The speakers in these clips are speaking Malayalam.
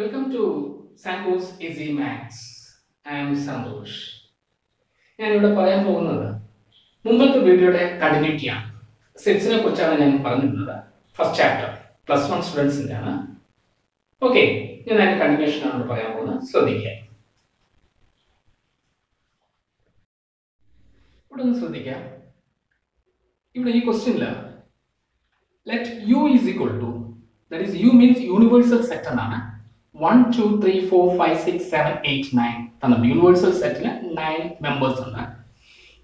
Welcome to സാങ്കോസ് easy maths I am Santhosh ഞാനിവിടെ പറയാൻ പോകുന്നത് മുമ്പത്തെ വീഡിയോയുടെ കണ്ടിന്യൂറ്റിയാണ്. സെറ്റ്സിനെ കുറിച്ചാണ് ഞാൻ പറഞ്ഞിരുന്നത് ഫസ്റ്റ് ചാപ്റ്റർ പ്ലസ് വൺ സ്റ്റുഡൻസിന്റെ ആണ്. ഓക്കെ ഞാൻ അതിന്റെ കണ്ടിന്യൂഷൻ ആണ് പറയാൻ പോകുന്നത്. ശ്രദ്ധിക്കുക. ഇവിടെ ഒന്ന് ശ്രദ്ധിക്കാം ഇവിടെ ഈ ക്വസ്റ്റ്യനിൽ let U is equal to that is U means universal set എന്നാണ്. one two three four five six seven eight nine തന്നിട്ടുണ്ട് യൂണിവേഴ്സൽ സെറ്റിന് നയൻ മെമ്പേഴ്സ് ഉണ്ട്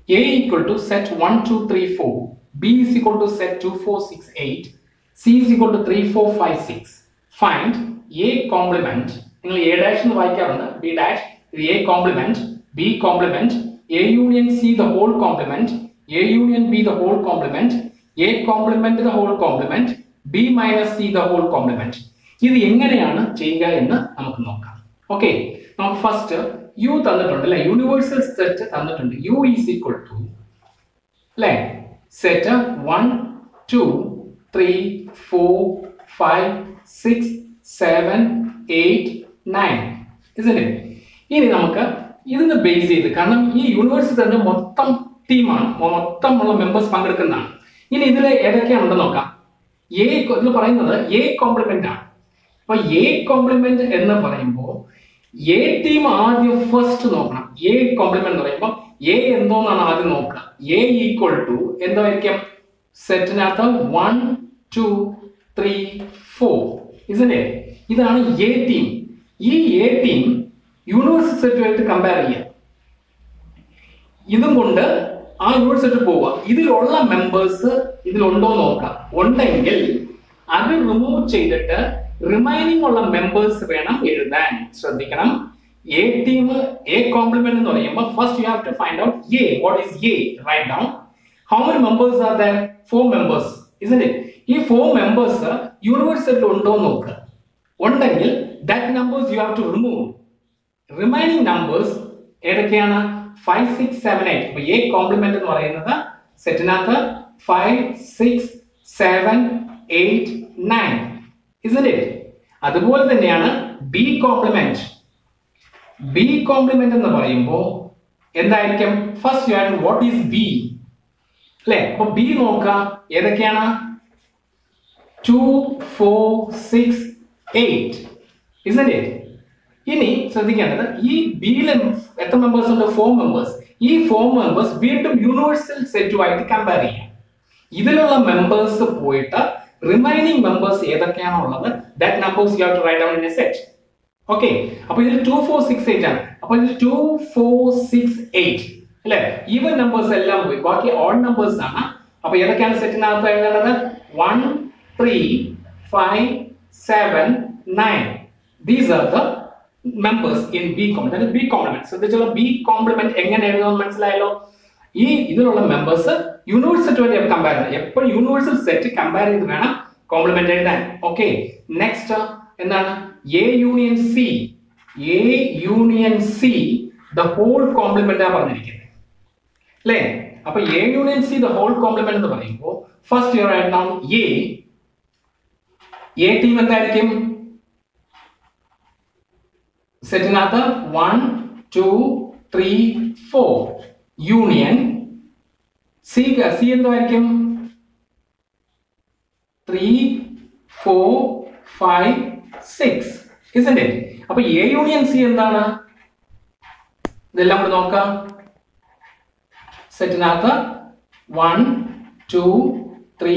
A equal to set one two three four B is equal to set two four six eight C is equal to three four five six find A complement നിങ്ങൾ എ ഡാഷ് എന്ന് വായിക്കാറുണ്ട് B dash A complement B complement A union C the whole complement A union B the whole complement A complement the whole complement B minus C the whole complement ഇത് എങ്ങനെയാണ് ചെയ്യുക എന്ന് നമുക്ക് നോക്കാം. ഓക്കെ നമുക്ക് ഫസ്റ്റ് യു തന്നിട്ടുണ്ട് അല്ലെ? യൂണിവേഴ്സൽ സെറ്റ് തന്നിട്ടുണ്ട്. യു ഈസ് ഈക്വൽ ടു അല്ലെ? Set one two three four five six seven eight nine ഇതല്ലേ ഇനി നമുക്ക് ഇതിന് ബേസ് ചെയ്ത് കാരണം ഈ യൂണിവേഴ്സിറ്റി തന്നെ മൊത്തം ടീമാണ് മൊത്തമുള്ള മെമ്പേഴ്സ് പങ്കെടുക്കുന്നതാണ്. ഇനി ഇതിൽ ഏതൊക്കെയാണെന്ന് നോക്കാം. എ ഇതിൽ പറയുന്നത് എ കോംപ്ലിമെന്റ് ആണ്. അപ്പൊ എ കോംപ്ലിമെന്റ് എന്ന് പറയുമ്പോൾ എ ടീം ആദ്യം ഫസ്റ്റ് നോക്കണം. എ കോംപ്ലിമെന്റ് എന്ന് പറയുമ്പോൾ എ എന്തോന്നാണ് ആദ്യം നോക്കുക. എ ഈക്വൽ ടു എന്തായിരിക്കും? സെറ്റിനകത്ത് വൺ ടു ത്രീ ഫോർ ഇതല്ലേ ഇതാണ് എ ടീം ഈ എ ടീം യൂണിവേഴ്സിറ്റി സെറ്റുമായിട്ട് കമ്പയർ ചെയ്യുക. ഇതും കൊണ്ട് ആ യൂണിവേഴ്സിറ്റി പോവുക. ഇതിലുള്ള മെമ്പേഴ്സ് ഇതിലുണ്ടോ നോക്കാം ഉണ്ടെങ്കിൽ അത് റിമൂവ് ചെയ്തിട്ട് റിമൈനിങ് ഉള്ള മെമ്പേഴ്സ് വേണം എഴുതാൻ. ശ്രദ്ധിക്കണം. എ ടീം എ കോംപ്ലിമെന്റ് എന്ന് പറയുമ്പോൾ first you have to find out A what is A write down how many members are there four members isn't ഈ ഫോർ മെമ്പേഴ്സ് യൂണിവേഴ്സിറ്റിയിൽ ഉണ്ടോ നോക്കുക ഉണ്ടെങ്കിൽ that numbers you have to remove remaining numbers ഏതൊക്കെയാണ്? ഫൈവ് സിക്സ് സെവൻ എയ്റ്റ് ഇപ്പൊ എ കോംപ്ലിമെന്റ് എന്ന് പറയുന്നത് സെറ്റിനകത്ത് five six seven eight nine it അതുപോലെ തന്നെയാണ് ബി കോംപ്ലിമെന്റ് ബി കോംപ്ലിമെന്റ് എന്ന് പറയുമ്പോൾ എന്തായിരിക്കും? First U and what is B അല്ലെ? അപ്പൊ ബി നോക്കുക. ഏതൊക്കെയാണ്? Two four six eight isn't ഇനി ശ്രദ്ധിക്കേണ്ടത് ഈ ബിയിൽ എത്ര മെമ്പേഴ്സ് ഉണ്ട്? ഫോർ മെമ്പേഴ്സ് ഈ ഫോർ മെമ്പേഴ്സ് വീണ്ടും യൂണിവേഴ്സൽ സെറ്റുമായിട്ട് കമ്പയർ ചെയ്യാം. ഇതിലുള്ള മെമ്പേഴ്സ് പോയിട്ട് റിമൈനിങ് മെമ്പേഴ്സ് ഏതൊക്കെയാണോ ഉള്ളത് that numbers you have to write down in A set okay അപ്പൊ ഇതിൽ ടു ഫോർ സിക്സ് എയ്റ്റ് ആണ്. അപ്പൊ ഇതിൽ ടു ഫോർ സിക്സ് എയ്റ്റ് അല്ലെ? ഈവൻ നമ്പേഴ്സ് എല്ലാം പോയി. ബാക്കി ഓഡ് നമ്പേഴ്സ് ആണ്. അപ്പൊ ഏതൊക്കെയാണ് സെറ്റിനകത്ത് എഴുതേണ്ടത്? One three five seven nine these are the members in B complement B complement ശ്രദ്ധിച്ചോളൂ ബി കോംപ്ലിമെന്റ് എങ്ങനെ എഴുതുമെന്ന് മനസ്സിലായല്ലോ? ഈ ഇതിലുള്ള മെമ്പേഴ്സ് യൂണിവേഴ്സിറ്റിയുമായിട്ട് കമ്പയർ എപ്പോഴും യൂണിവേഴ്സൽ സെറ്റ് കമ്പയർ ചെയ്ത് വേണം കോംപ്ലിമെന്റ് എഴുതാൻ. ഓക്കെ നെക്സ്റ്റ് എന്താണ്? A union C A union C the whole complement ആ പറഞ്ഞിരിക്കുന്നത്. അല്ലേ അപ്പൊ A union C the whole complement എന്ന് പറയുമ്പോൾ ഫസ്റ്റ് ഇയർ ആയിട്ട് നാം എ എ ടീം എന്തായിരിക്കും? സെറ്റിനകത്ത് one two three four union C C എന്തായിരിക്കും three four five six isn't അപ്പൊ എ യൂണിയൻ സി എന്താണ്? ഇതെല്ലാം കൂടെ നോക്കാം. സെറ്റിനകത്ത് one two three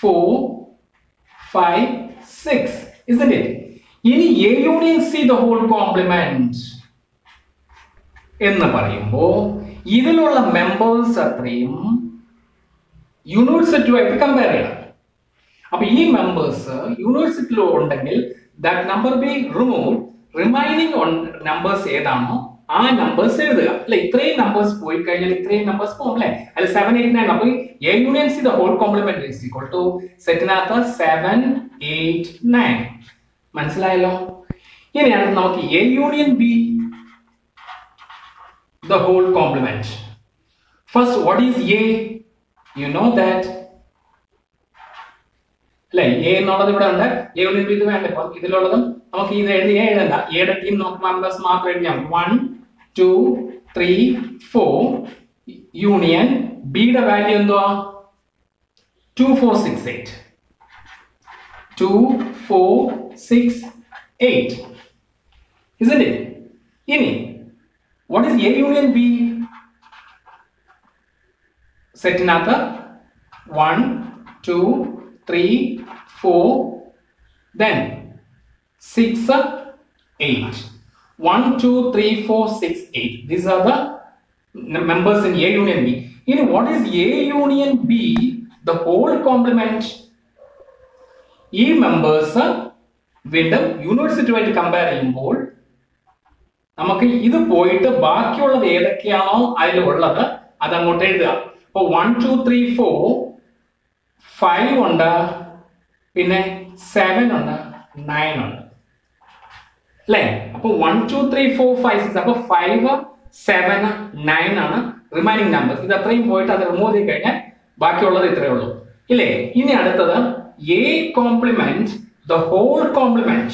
four five six isn't ഇനി A union C the whole complement എന്ന് പറയുമ്പോൾ ഇതിലുള്ള മെമ്പേഴ്സ് അത്രയും യൂണിവേഴ്സിറ്റിയുമായിട്ട് കമ്പയർ ചെയ്യണം. അപ്പൊ ഈ മെമ്പേഴ്സ് യൂണിവേഴ്സിറ്റിയിലോ ഉണ്ടെങ്കിൽ that number be remove remaining numbers ഏതാണോ ആ നമ്പേഴ്സ് എഴുതുക. അല്ലെ ഇത്രയും നമ്പേഴ്സ് പോയി കഴിഞ്ഞാൽ ഇത്രയും നമ്പേഴ്സ് പോകും അല്ലെ? അല്ല സെവൻ എയ്റ്റ് നയൻ അപ്പൊ A union C the whole complement is equal to സെറ്റിനകത്ത് seven eight nine മനസ്സിലായല്ലോ? ഇനിയാണ് നമുക്ക് A union B the whole complement. First, what is A? You know that. അല്ലെ? എ എന്നുള്ളത് ഇവിടെ ഉണ്ട്. എ യൂണിറ്റ് ഇത് വേണ്ട ഇപ്പൊ ഇതിലുള്ളതും നമുക്ക് ഇത് എഴുതി എ എഴുതണ്ട. എയുടെ ടീം നമുക്ക് മെമ്പേഴ്സ് മാത്രം എഴുതിയാൽ one two three four union ബിയുടെ വാല്യൂ എന്തുവാ? Two four six eight two four six eight isn't ഇനി what is A union B സെറ്റിനകത്ത് one two three four then six eight one two three four six eight these are the members in A union B. ഇനി what is A union B the whole complement ഈ മെമ്പേഴ്സ് വീണ്ടും യൂണിവേഴ്സിറ്റിയുമായിട്ട് കമ്പയർ ചെയ്യുമ്പോൾ നമുക്ക് ഇത് പോയിട്ട് ബാക്കിയുള്ളത് ഏതൊക്കെയാണോ അതിലുള്ളത് അത് അങ്ങോട്ട് എഴുതുക. അപ്പൊ one two three four five ഉണ്ട്. പിന്നെ സെവൻ ഉണ്ട്. നയൻ ഉണ്ട്. അല്ലേ? അപ്പൊ one two three four five six അപ്പൊ ഫൈവ് സെവൻ നയൻ ആണ് റിമൈനിങ് നമ്പേഴ്സ് ഇത് അത്രയും പോയിട്ട് അത് റിമൂവ് ചെയ്ത് കഴിഞ്ഞാൽ ബാക്കിയുള്ളത് ഇത്രയേ ഉള്ളൂ. ഇല്ലേ? ഇനി അടുത്തത് A complement the whole complement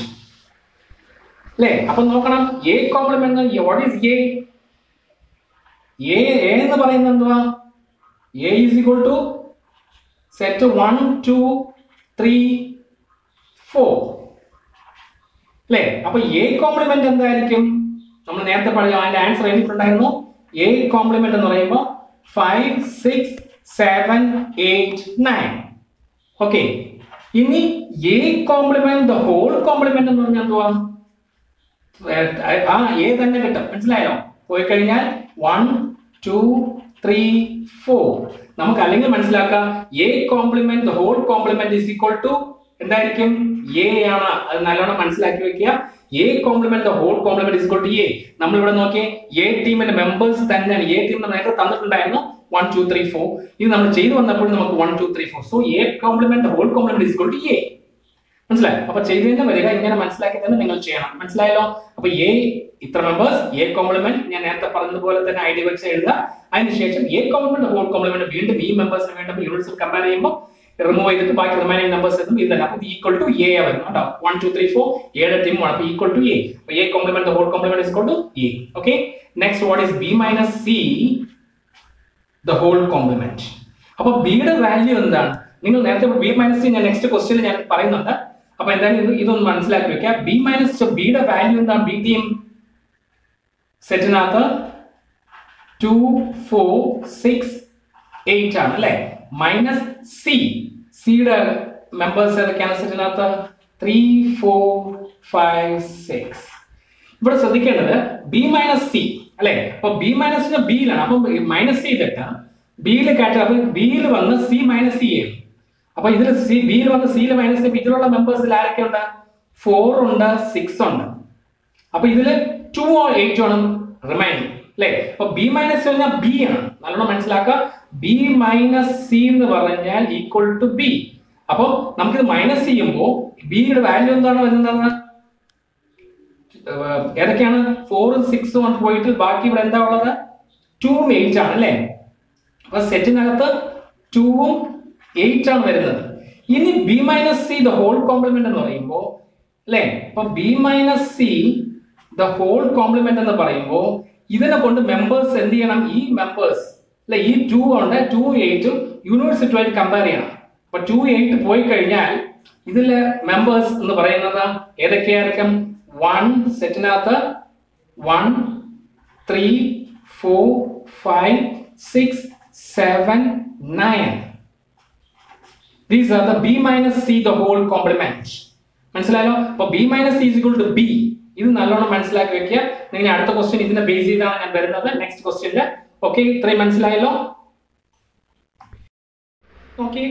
അല്ലേ? അപ്പൊ നോക്കണം A complement what is A A എന്ന് പറയുന്നത് എന്തുവാ? A is equal to set one two three four അല്ലേ? അപ്പൊ എ കോംപ്ലിമെന്റ് എന്തായിരിക്കും? നമ്മൾ നേരത്തെ പറഞ്ഞ അതിന്റെ ആൻസർ എഴുതിയിട്ടുണ്ടായിരുന്നു. എ കോംപ്ലിമെന്റ് എന്ന് പറയുമ്പോൾ five six seven eight nine okay ഇനി A complement the whole complement എന്ന് പറഞ്ഞാൽ എന്തുവാ? ആ എ തന്നെ കിട്ടും. മനസ്സിലായോ? പോയി കഴിഞ്ഞാൽ വൺ ടു ത്രീ ഫോർ നമുക്ക് അല്ലെങ്കിൽ മനസ്സിലാക്കാം A complement whole complement is equal to എന്തായിരിക്കും? എ ആണ്. അത് നല്ലോണം മനസ്സിലാക്കി വെക്കുക. A complement whole complement is to A നമ്മൾ ഇവിടെ നോക്കിയേ എ ടീമിന്റെ മെമ്പേഴ്സ് തന്നെയാണ്. എ ടീം നേരത്തെ തന്നിട്ടുണ്ടായിരുന്നു വൺ ടു ത്രീ ഫോർ ഇത് നമ്മൾ ചെയ്തു വന്നപ്പോൾ നമുക്ക് one two three four so A complement whole complement is to A മനസ്സിലായി? അപ്പൊ ചെയ്തതിന്റെ വരിക ഇങ്ങനെ മനസ്സിലാക്കി തന്നെ നിങ്ങൾ ചെയ്യണം. മനസ്സിലായല്ലോ? അപ്പൊ എ ഇത്ര മെമ്പേഴ്സ് എ കോംപ്ലിമെന്റ് ഞാൻ നേരത്തെ പറഞ്ഞതുപോലെ തന്നെ ഐ ഡി വെച്ച് എഴുതുക. അതിനുശേഷം എ കോംപ്ലിമെന്റ് ഹോൾ കോംപ്ലിമെന്റ് വീണ്ടും ഈ മെമ്പേഴ്സിന് വേണ്ടപ്പോൾ യൂണിറ്റ്സിൽ കമ്പയർ ചെയ്യുമ്പോൾ റിമൂവ് ചെയ്തിട്ട് ബാക്കി റിമൈനിങ് നമ്പേഴ്സ് എത്തും ഇത് തന്നെ. അപ്പൊ ഈക്വൽ ടു എ വരും കേട്ടോ. വൺ ടു ത്രീ ഫോർ എയുടെ ടീം അപ്പൊ ഈക്വൽ ടു എ അപ്പൊ A complement whole complement is to A okay next what is B minus C the whole complement അപ്പൊ ബിയുടെ വാല്യൂ എന്താണ്? നിങ്ങൾ നേരത്തെ ബി മൈനസ് സി ഞാൻ നെക്സ്റ്റ് ക്വസ്റ്റ്യൻ ഞാൻ പറയുന്നുണ്ട്. അപ്പൊ എന്തായാലും ഇത് ഇതൊന്ന് മനസ്സിലാക്കി വെക്കുക ബി മൈനസ് ബിയുടെ വാല്യൂ എന്താണ് ബി ടീം സെറ്റിനകത്ത് ടു ഫോർ സിക്സ് എയ്റ്റ് ആണ് അല്ലെ? മൈനസ് സി സിയുടെ മെമ്പേഴ്സ് ഏതൊക്കെയാണ് സെറ്റിനകത്ത് ത്രീ ഫോർ ഫൈവ് സിക്സ് ഇവിടെ ശ്രദ്ധിക്കേണ്ടത് ബി മൈനസ് സി അല്ലെ? അപ്പൊ ബി മൈനസ് ബിയിലാണ് അപ്പൊ മൈനസ് സി ഇതിട്ട ബിയിൽ കാറ്റ് ബിയിൽ വന്ന് സി മൈനസ് സി ചെയ്യും അപ്പൊ ഇതിൽ സി ബിയിൽ വന്ന് സിയിൽ മൈനസ് ചെയ്യുമ്പോൾ ഇതിലുള്ള മെമ്പേഴ്സിൽ ആരൊക്കെയുണ്ട് ഫോർ ഉണ്ട്? സിക്സ് ഉണ്ട് അപ്പൊ ഇതിൽ ടു ഓ എയ്റ്റ് ആണ് റിമൈനിങ് അല്ലെ? അപ്പൊ ബി മൈനസ് പറഞ്ഞാൽ ബി ആണ്. നല്ലോണം മനസ്സിലാക്കുക. ബി മൈനസ് സി എന്ന് പറഞ്ഞാൽ ഈക്വൽ ടു ബി അപ്പൊ നമുക്കിത് മൈനസ് ചെയ്യുമ്പോൾ ബിയുടെ വാല്യൂ എന്താണ് വരുന്നത് ഏതൊക്കെയാണ്? ഫോറും സിക്സും ആണ് പോയിട്ട് ബാക്കി ഇവിടെ എന്താ ഉള്ളത്? ടൂവും എയ്റ്റ് ആണ് അല്ലേ? അപ്പൊ സെറ്റിനകത്ത് ടൂവും എയ്റ്റ് ആണ് വരുന്നത്. ഇനി B minus C the whole complement എന്ന് പറയുമ്പോൾ അല്ലെ? അപ്പൊ B minus C the whole complement എന്ന് പറയുമ്പോൾ ഇതിനെ കൊണ്ട് മെമ്പേഴ്സ് എന്ത് ചെയ്യണം? ഈ മെമ്പേഴ്സ് അല്ലെ ഈ ടു കൊണ്ട് ടു എയ്റ്റ് യൂണിവേഴ്സിറ്റിയുമായിട്ട് കമ്പയർ ചെയ്യണം. അപ്പൊ ടു എയ്റ്റ് പോയി കഴിഞ്ഞാൽ ഇതിലെ മെമ്പേഴ്സ് എന്ന് പറയുന്നത് ഏതൊക്കെയായിരിക്കും? One സെറ്റിനകത്ത് one three four five six seven nine these are the B minus C the whole complement മനസ്സിലായല്ലോ? അപ്പൊ B minus C equal to B ഇത് നല്ലോണം മനസ്സിലാക്കി വെക്കുക. നിങ്ങൾ അടുത്ത ക്വസ്റ്റ്യൻ ഇതിനെ ബേസ് ചെയ്താണ് ഞാൻ വരുന്നത്. നെക്സ്റ്റ് ക്വസ്റ്റ്യനിൽ ഓക്കെ ഇത്രയും മനസ്സിലായല്ലോ? ഓക്കെ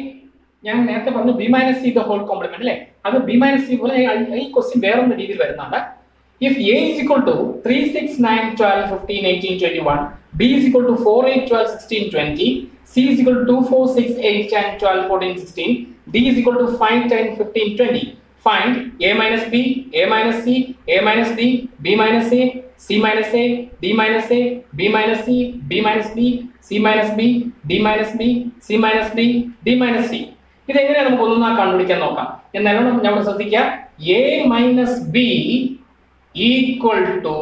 ഞാൻ നേരത്തെ പറഞ്ഞു B minus C the whole complement അല്ലെ? അത് ബി മൈനസ് സി പോലെ ഈ ക്വസ്റ്റ്യൻ വേറൊരു രീതിയിൽ വരുന്നുണ്ട്. If a is equal to 3, 6, 9, 12, 15, 18, 21, b is equal to 4, 8, 12, 16, 20, c is equal to 2, 4, 6, 8, 10, 12, 14, 16, d is equal to 5, 10, 15, 20. Find a minus b, a minus c, a minus d, b minus a, c minus a, d minus a, b minus c, b minus B, c minus b, d minus b, c minus d, d minus c. ഇതെങ്ങനെയാണ് നമുക്ക് ഒന്നാ കണ്ടുപിടിക്കാൻ നോക്കാം എന്നാലും ഞാൻ ശ്രദ്ധിക്കുക ശ്രദ്ധിക്കാം A minus B equal to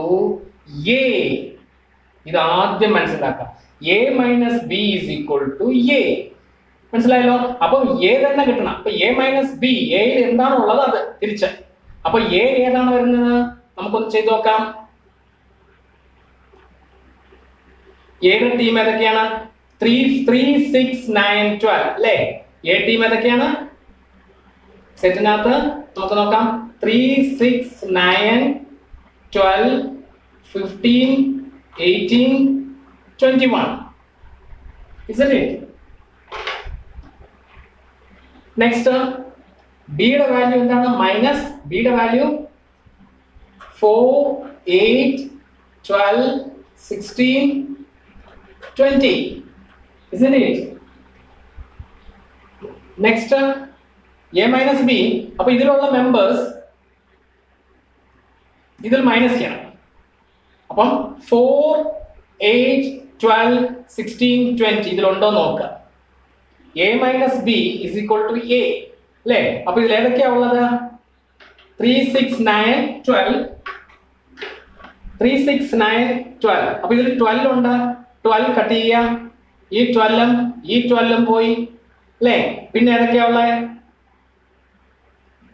A ഇത് ആദ്യം മനസ്സിലാക്കാം. A minus B is equal to A മനസ്സിലായല്ലോ? അപ്പൊ എ തന്നെ കിട്ടണം. അപ്പൊ എ മൈനസ് ബി എയിൽ എന്താണ് ഉള്ളത്? അത് തിരിച്ച്. അപ്പൊ എ ഏതാണ് വരുന്നത്? നമുക്കൊന്ന് ചെയ്തു നോക്കാം. എയുടെ ടീം ഏതൊക്കെയാണ്? Three three six nine twelve അല്ലേ? എ ടീം ഏതൊക്കെയാണ്? സെറ്റിനകത്ത് നമുക്ക് നോക്കാം. Three six nine twelve fifteen eighteen twenty one ഇസല്ലേ next ബിയുടെ വാല്യൂ എന്താണ്? മൈനസ് ബിയുടെ value four eight twelve sixteen twenty isn't it? Next A minus B അപ്പൊ ഇതിലുള്ള മെമ്പേഴ്സ് ഇതിൽ മൈനസ് ചെയ്യണം. അപ്പം four eight twelve sixteen twenty ഇതിലുണ്ടോ നോക്കുക. A minus B is equal to A അല്ലേ? അപ്പൊ ഇതിൽ ഏതൊക്കെയാ ഉള്ളത്? Three six nine twelve three six nine twelve അപ്പൊ ഇതിൽ ട്വൽവ് ഉണ്ട്. ട്വൽവ് കട്ട് ചെയ്യ ഈ ട്വൽവും ഈ ട്വൽവും പോയി അല്ലേ? പിന്നെ ഏതൊക്കെയാ ഉള്ളത്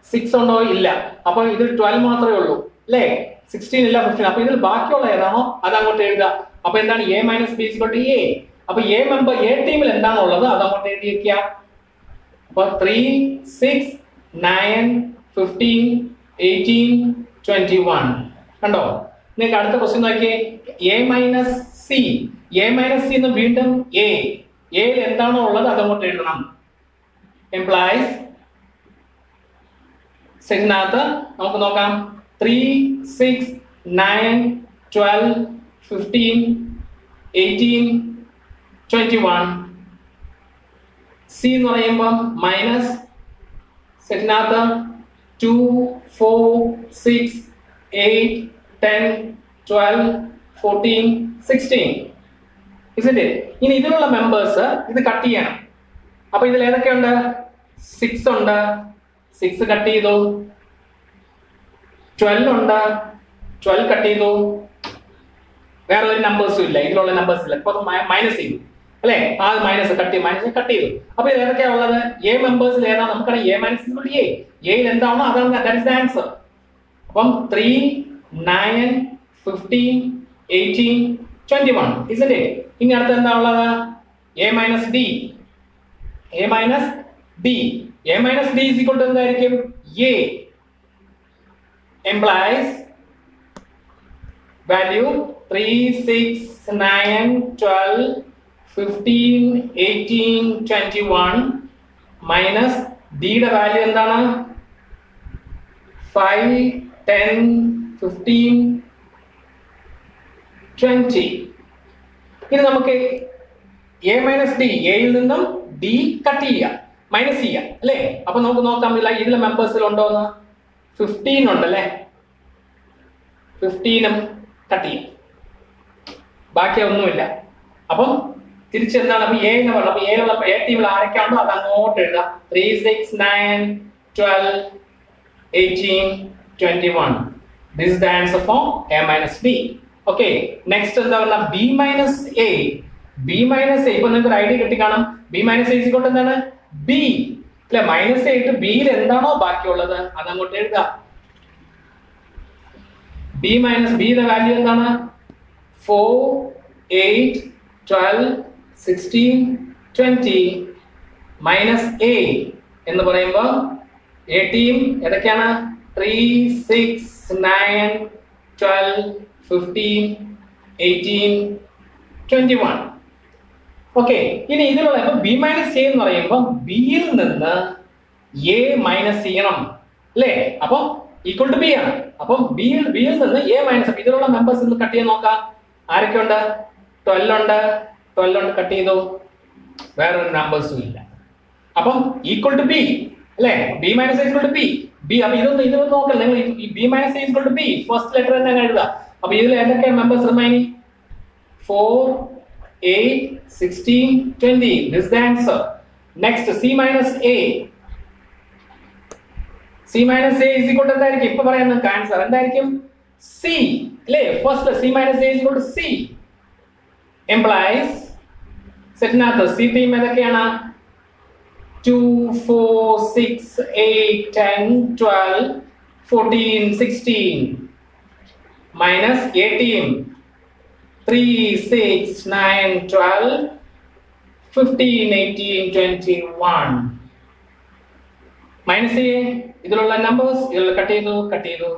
സിക്സ് ഉണ്ടോ? ഇല്ല. അപ്പൊ ഇതിൽ ട്വൽവ് മാത്രമേ ഉള്ളൂ. അല്ലേ? സിക്സ്റ്റീൻ ഇല്ല ഫിഫ്റ്റീൻ അപ്പൊ ഇതിൽ ബാക്കിയുള്ള ഏതാണോ? അത് അങ്ങോട്ട് എഴുതുക. അപ്പൊ എന്താണ്? എ മൈനസ് ബി ഇസ്കൊട്ട് എ അപ്പൊ എ മെമ്പർ എ ടീമിൽ എന്താണോ ഉള്ളത് അത് അങ്ങോട്ട് എഴുതി വെക്കുക. അപ്പൊ three six nine fifteen eighteen twenty one കണ്ടോ? നിങ്ങൾക്ക് അടുത്ത ക്വസ്റ്റ്യൻ നോക്കിയേ. A minus C A minus C എന്ന് വീണ്ടും എ എയിൽ എന്താണോ ഉള്ളത്? അത് അങ്ങോട്ട് എഴുതണം. എംപ്ലോയീസ് സെറ്റിനകത്ത് നമുക്ക് നോക്കാം. Three six nine twelve fifteen eighteen twenty one C എന്ന് പറയുമ്പം minus സെറ്റിനകത്ത് two four six eight ten twelve fourteen sixteen ഇസിന്റെ ഇനി ഇതിലുള്ള മെമ്പേഴ്സ് ഇത് കട്ട് ചെയ്യണം. അപ്പൊ ഇതിൽ ഏതൊക്കെയുണ്ട്? സിക്സ് ഉണ്ട്. സിക്സ് കട്ട് ചെയ്തു. ട്വൽവ് ഉണ്ട്? ട്വൽവ് കട്ട് ചെയ്തു. വേറെ ഒരു നമ്പേഴ്സും ഇല്ല. ഇതിലുള്ള നമ്പേഴ്സ് ഇല്ല. ഇപ്പൊ മൈനസ് ചെയ്തു. അല്ലെ? ആ മൈനസ് കട്ട് ചെയ്തു. മൈനസ് കട്ട് ചെയ്തു. അപ്പൊ ഇത് ഏതൊക്കെയാ ഉള്ളത്? എ മെമ്പേഴ്സിൽ ഏതാ? നമുക്ക് എ മൈനസ് എയിൽ എന്താണോ അതാണ് ആൻസർ അപ്പം three nine fifteen eighteen twenty one isn't ഇനി അടുത്ത് എന്താ ഉള്ളത്? A minus D A minus D A minus D equal to എന്തായിരിക്കും? A value three six nine twelve fifteen eighteen twenty one minus ഡിയുടെ വാല്യൂ എന്താണ്? ഫൈവ് ടെൻ ഫിഫ്റ്റീൻ ട്വന്റി ഇനി നമുക്ക് എ മൈനസ് ഡി എയിൽ നിന്നും ഡി കട്ട് ചെയ്യുക മൈനസ് ചെയ്യുക അല്ലേ? അപ്പൊ നമുക്ക് നോക്കാം ഇതിലെ മെമ്പേഴ്സിൽ ഉണ്ടോ എന്ന്. ഫിഫ്റ്റീൻ ഉണ്ടല്ലേ? ഫിഫ്റ്റീനും തേർട്ടീൻ ബാക്കി ഒന്നുമില്ല അപ്പം തിരിച്ചെന്താണ്? അപ്പൊ എ എന്ന് പറഞ്ഞത് അപ്പൊ എയിലുള്ള എ ടീമിൽ ആരൊക്കെയാണോ? അത് അങ്ങോട്ട് എഴുതാം. Three six nine twelve eighteen twenty one this the answer for A minus B okay next എന്താ പറയുക B minus A B minus A ഇപ്പൊ നിങ്ങൾക്ക് ഒരു ഐഡിയ കിട്ടി കാണാം. ബി മൈനസ് എ എന്താണ്? ബി അല്ലെ മൈനസ് ഇട്ട് ബിയിൽ എന്താണോ ബാക്കിയുള്ളത് അതങ്ങോട്ട് എഴുതുക. ബി മൈനസ് ബിയുടെ വാല്യൂ എന്താണ്? Four eight twelve sixteen twenty minus A എന്ന് പറയുമ്പോൾ എയ്റ്റീൻ ഏതൊക്കെയാണ്? Three six nine twelve fifteen eighteen twenty one okay ഇനി ഇതിലുള്ള ഇപ്പൊ ബി മൈനസ് എ എന്ന് പറയുമ്പോൾ ബിയിൽ നിന്ന് എ മൈനസ് ചെയ്യണം അല്ലേ? അപ്പം ഈക്വൽ ടു ബി ആണ്. അപ്പം ബിയിൽ ബിയിൽ നിന്ന് എ മൈനസ് ഇതിലുള്ള മെമ്പേഴ്സ് ഇന്ന് കട്ട് ചെയ്യാൻ നോക്കാം. ആരൊക്കെ ഉണ്ട് ട്വൽവ് ഉണ്ട്. ട്വൽവ് ഉണ്ട് കട്ട് ചെയ്തു. വേറെ ഒരു നമ്പേഴ്സും ഇല്ല. അപ്പം ഈക്വൽ ടു ബി അല്ലേ? B minus equal to B B അപ്പൊ ഇതൊന്നും ഇതൊന്നും നോക്കല്ല നിങ്ങൾ ഈ B minus equal to B first letter തന്നെ എഴുതുക. അപ്പൊ ഇതിൽ എന്തൊക്കെ members remaining four eight sixteen twenty this the answer next C minus A C minus A is equal എന്തായിരിക്കും ഇപ്പൊ പറയാൻ നിങ്ങൾക്ക് ആൻസർ എന്തായിരിക്കും? സി അല്ലേ first C minus A is equal C implies സെറ്റിനകത്ത് സി ടീം ഏതൊക്കെയാണ്? Two four six eight ten twelve fourteen sixteen minus eighteen three six nine twelve fifteen eighteen twenty one minus ചെയ്യേ ഇതിലുള്ള നമ്പേഴ്സ് ഇതിലുള്ള കട്ട് ചെയ്തു കട്ട് ചെയ്തു.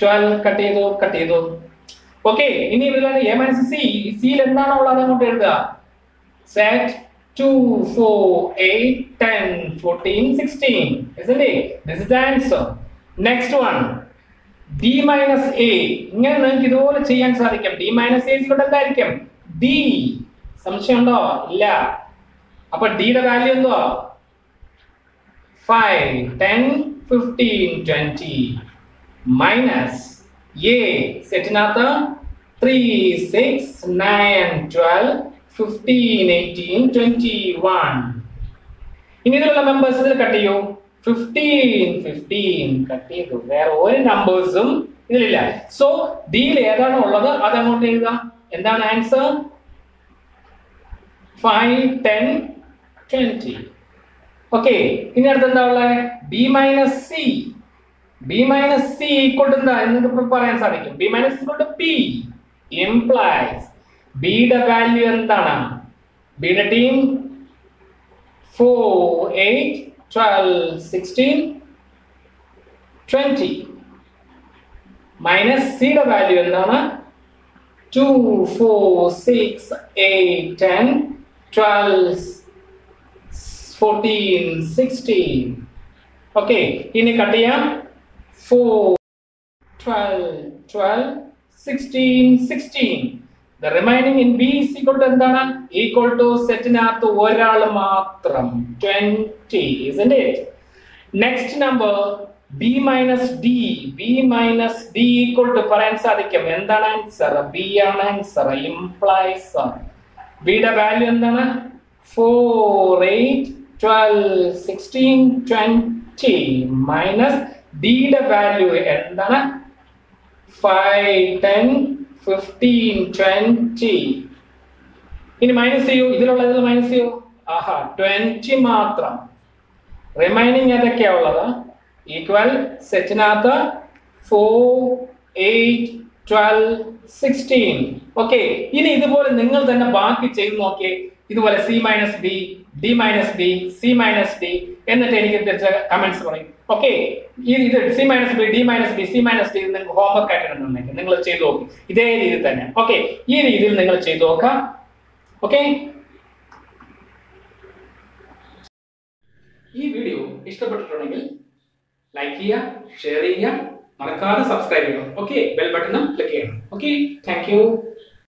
ട്വൽവ് കട്ട് ചെയ്തു കട്ട് ചെയ്തു. ഓക്കെ ഇനി ഇതിലുള്ള എ മൈനസ് സി സിയിൽ എന്താണോ ഉള്ളത് അങ്ങോട്ട് എഴുതുക. Set two four eight ten fourteen sixteen isn't it? This is the answer. Next d minus A ഇങ്ങനെ നിങ്ങൾക്ക് ഇതുപോലെ ചെയ്യാൻ സാധിക്കും. ഡി മൈനസ് എന്തായിരിക്കും? D. സംശയമുണ്ടോ? ഇല്ല. അപ്പൊ ഡിയുടെ യുടെ വാല്യൂ എന്തോ five ten fifteen twenty minus A സെറ്റിനകത്ത് three six nine twelve fifteen eighteen twenty one ഇനി ഇതിലുള്ള മെമ്പേഴ്സ് ഇതിൽ കട്ട് ചെയ്യൂ. ഫിഫ്റ്റീൻ ഫിഫ്റ്റീൻ കട്ട് ചെയ്തു. വേറെ ഒരു നമ്പേഴ്സും ഇതിലില്ല. സോ ഡിയിൽ ഏതാണോ ഉള്ളത്? അത് അങ്ങോട്ട് എഴുതുക എന്താണ് answer five ten twenty okay ഇനി അടുത്ത് എന്താ ഉള്ളത് B minus C B minus C equal എന്താ? എന്ന് പറയാൻ സാധിക്കും. B minus equal to P implies ബിയുടെ വാല്യൂ എന്താണ്? ബിയുടെ team four eight 12, 16, 20 minus seed value endana 2, 4, 6, 8, 10, 12, 14, 16. Okay, in a 4, 12, 12, 16, 16. The remaining in B is equal to എന്താണ്? ഈക്വൽ ടു സെറ്റിനകത്ത് ഒരാൾ മാത്രം. Twenty it? Next number B minus D B minus D equal to പറയാൻ സാധിക്കും. എന്താണ് ആൻസർ ബി ആണ് ആൻസർ ഇംപ്ലൈസ് ബിയുടെ വാല്യൂ എന്താണ്? Four eight twelve sixteen twenty minus ഡിയുടെ വാല്യൂ എന്താണ്? ഫൈവ് ടെൻ ഫിഫ്റ്റീൻ ട്വന്റി ഇനി മൈനസ് ചെയ്യൂ. ഇതിലുള്ള ഇതിൽ മൈനസ് ചെയ്യൂ? ആഹാ ട്വന്റി മാത്രം. റിമൈനിങ് ഏതൊക്കെയാ ഉള്ളത്? Equal സെറ്റിനകത്ത് four eight twelve sixteen okay ഇനി ഇതുപോലെ നിങ്ങൾ തന്നെ ബാക്കി ചെയ്ത് നോക്കിയേ. ഇതുപോലെ C minus D D minus B C minus D എന്നിട്ട് എനിക്ക് തിരിച്ച കമന്റ്സ് പറയും. ഓക്കെ ഇത് C minus B D minus B C minus D നിങ്ങൾക്ക് ഹോംവർക്ക് ആയിട്ട് തന്നേക്കും നിങ്ങൾ ചെയ്തു നോക്കും. ഇതേ രീതിയിൽ തന്നെ. ഓക്കെ ഈ രീതിയിൽ നിങ്ങൾ ചെയ്തു നോക്കാം ഓക്കെ ഈ വീഡിയോ ഇഷ്ടപ്പെട്ടിട്ടുണ്ടെങ്കിൽ ലൈക്ക് ചെയ്യുക ഷെയർ ചെയ്യുക മറക്കാതെ സബ്സ്ക്രൈബ് ചെയ്യണം ഓക്കെ ബെൽ ബട്ടണും ക്ലിക്ക് ചെയ്യണം. Okay thank